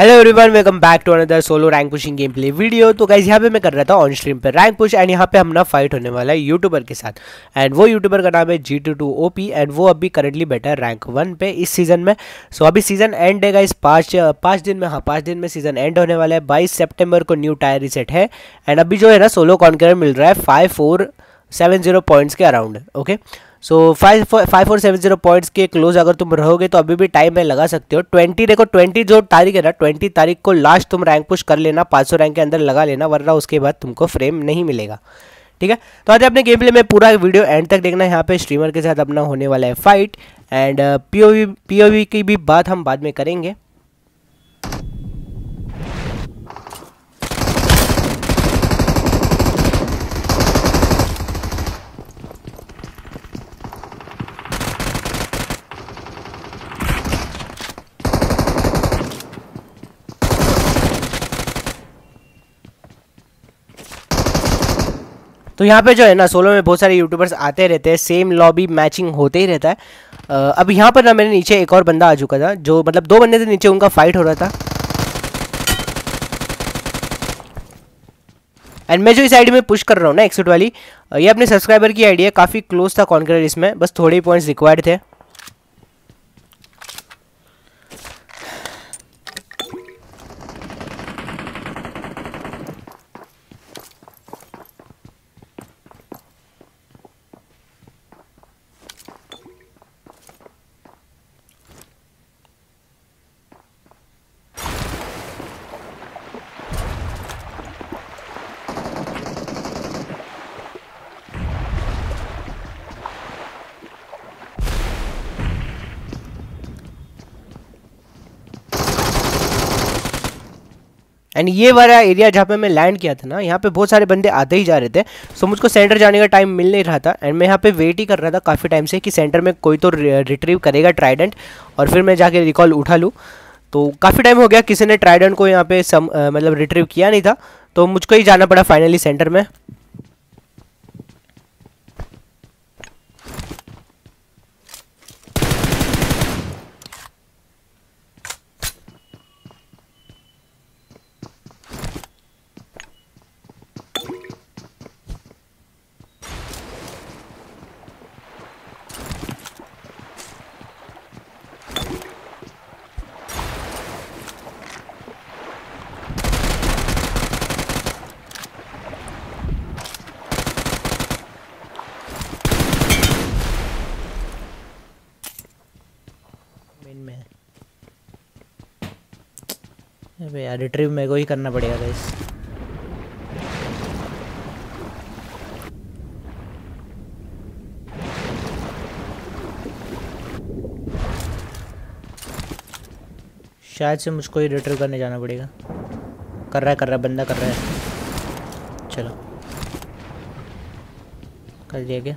Hello everyone welcome back to another solo rank pushing game play video तो guys यहाँ पे मैं कर रहा था ऑन स्ट्रीम पे रैंक पुश एंड यहाँ पे हमारा फाइट होने वाला है यूट्यूबर के साथ। एंड वो यूट्यूबर का नाम है G two two O P and वो अभी करंटली बैठा है रैंक वन पे इस सीज़न में। सो so, अभी सीज़न एंड है गाइज़ पाँच पाँच दिन में हाँ पाँच दिन में सीज़न एंड होने वाला है। बाईस सेप्टेम्बर को न्यू टायर रिसेट है। एंड अभी जो है ना सोलो कॉन्कर मिल रहा है five four seven zero points के around okay so five five four seven zero points के क्लोज अगर तुम रहोगे तो अभी भी टाइम में लगा सकते हो। ट्वेंटी देखो ट्वेंटी जो तारीख है ना ट्वेंटी तारीख को लास्ट तुम रैंक पुश कर लेना, पाँच सौ रैंक के अंदर लगा लेना, वरना उसके बाद तुमको फ्रेम नहीं मिलेगा। ठीक है? तो आज अपने गेम प्ले में पूरा वीडियो एंड तक देखना। है यहाँ पे स्ट्रीमर के साथ अपना होने वाला है फाइट एंड पीओवी पीओवी की भी बात हम बाद में करेंगे। तो यहाँ पे जो है ना सोलो में बहुत सारे यूट्यूबर्स आते रहते हैं सेम लॉबी मैचिंग होते ही रहता है। अब यहाँ पर ना मेरे नीचे एक और बंदा आ चुका था, जो मतलब दो बंदे थे नीचे, उनका फाइट हो रहा था। एंड मैं जो इस आईडी में पुश कर रहा हूँ ना एक्सिट वाली ये अपने सब्सक्राइबर की आईडी है काफ़ी क्लोज था कॉन्क्रेट इसमें, बस थोड़े पॉइंट्स रिक्वायर्ड थे। एंड ये वाला एरिया जहाँ पे मैं लैंड किया था ना यहाँ पे बहुत सारे बंदे आते ही जा रहे थे। सो मुझको सेंटर जाने का टाइम मिल नहीं रहा था। एंड मैं यहाँ पे वेट ही कर रहा था काफ़ी टाइम से कि सेंटर में कोई तो रिट्रीव करेगा ट्राइडेंट और फिर मैं जाके रिकॉल उठा लूँ। तो काफ़ी टाइम हो गया किसी ने ट्राइडेंट को यहाँ पे सम आ, मतलब रिट्रीव किया नहीं था। तो मुझको ही जाना पड़ा फाइनली सेंटर में। अबे यार रिट्रीव मेरे को ही करना पड़ेगा गाइस शायद से मुझको ही रिट्रीव करने जाना पड़ेगा। कर रहा है, कर रहा है, बंदा कर रहा है। चलो। कर दिया क्या?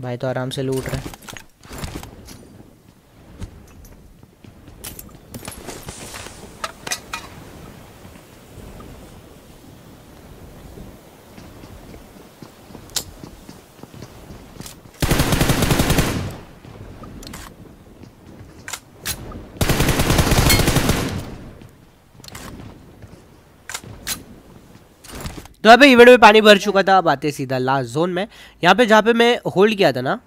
भाई तो आराम से लूट रहे तो यहाँ पे इवेंट में पानी भर चुका था, अब आते सीधा लास्ट जोन में। यहाँ पे जहाँ पे मैं होल्ड किया था ना,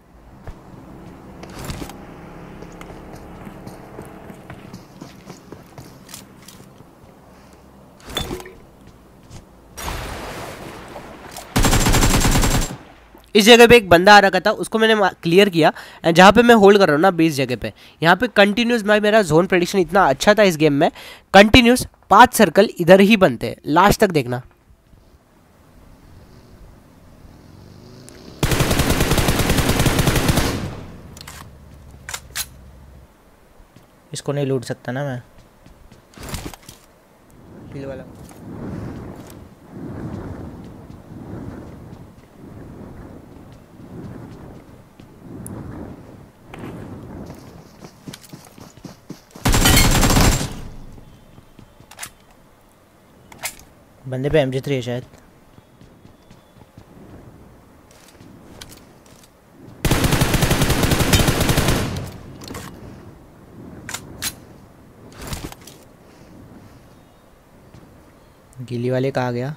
इस जगह पे एक बंदा आ रखा था, उसको मैंने क्लियर किया। एंड जहाँ पे मैं होल्ड कर रहा हूँ ना बीस जगह पे, यहाँ पे कंटिन्यूस भाई मेरा जोन प्रेडिक्शन इतना अच्छा था इस गेम में। कंटिन्यूस पाँच सर्कल इधर ही बनते हैं। लास्ट तक देखना। इसको नहीं लूट सकता ना मैं। वाला। बंदे पे एम जी थ्री है शायद। गीली वाले कहा गया?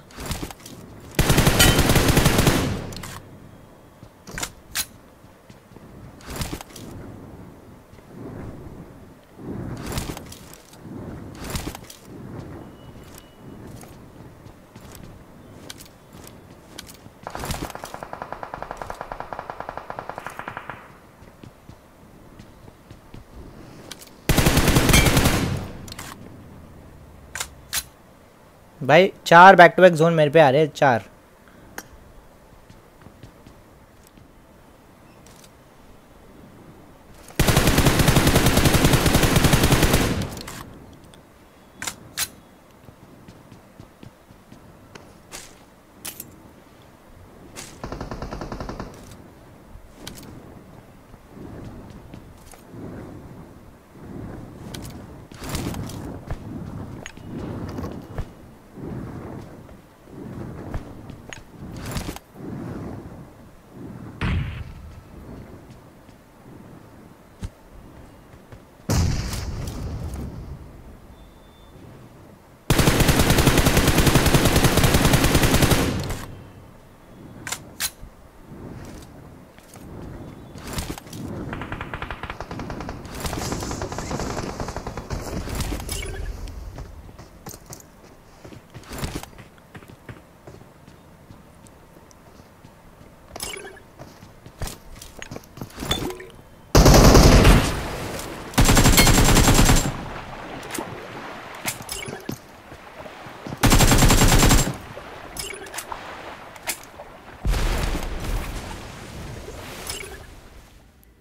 भाई चार बैक टू बैक जोन मेरे पे आ रहे हैं चार।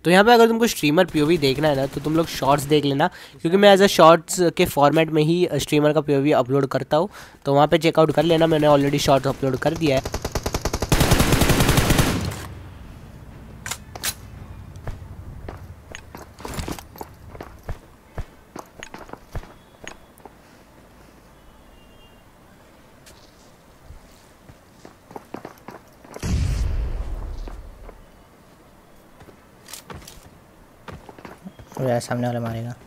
तो यहाँ पे अगर तुमको स्ट्रीमर पीओवी देखना है ना तो तुम लोग शॉर्ट्स देख लेना, क्योंकि मैं एज अ शॉर्ट्स के फॉर्मेट में ही स्ट्रीमर का पीओवी अपलोड करता हूँ। तो वहाँ पे चेकआउट कर लेना, मैंने ऑलरेडी शॉर्ट्स अपलोड कर दिया है। यार सामने वाला मारेगा अबे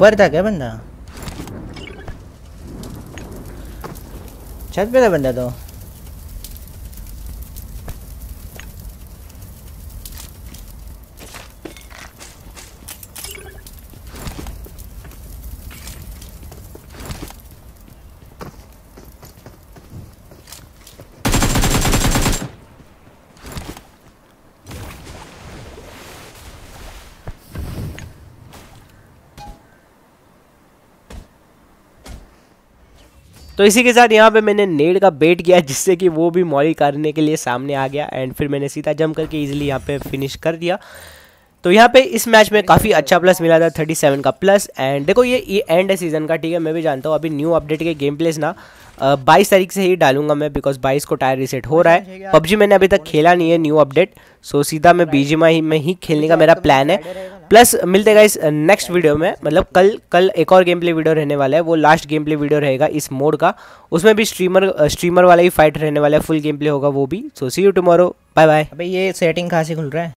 ऊपर था क्या बंदा छत पे था बंदा तो तो इसी के साथ यहाँ पे मैंने नेड का बेट किया जिससे कि वो भी मॉली करने के लिए सामने आ गया एंड फिर मैंने सीधा जम करके इजीली यहाँ पे फिनिश कर दिया। तो यहाँ पे इस मैच में काफ़ी अच्छा प्लस मिला था 37 का प्लस एंड देखो ये ये एंड है सीज़न का, ठीक है? मैं भी जानता हूँ, अभी न्यू अपडेट के गेम प्लेस ना बाईस तारीख से ही डालूँगा मैं बिकॉज़ बाईस को टायर रिसेट हो रहा है। पबजी मैंने अभी तक खेला नहीं है न्यू अपडेट सो सीधा मैं बीजीमा ही में ही खेलने का मेरा प्लान है। प्लस मिलते गाइस इस नेक्स्ट वीडियो में। मतलब कल कल एक और गेम प्ले वीडियो रहने वाला है, वो लास्ट गेम प्ले वीडियो रहेगा इस मोड का। उसमें भी स्ट्रीमर स्ट्रीमर वाला ही फाइट रहने वाला है फुल गेम प्ले होगा वो भी। So see you tomorrow bye bye अबे ये सेटिंग कहाँ से खुल रहा है?